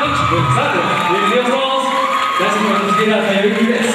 Kamić, Buxaty, Wielkie Wąs, Dajcie Wam Zbiera Tajemnic.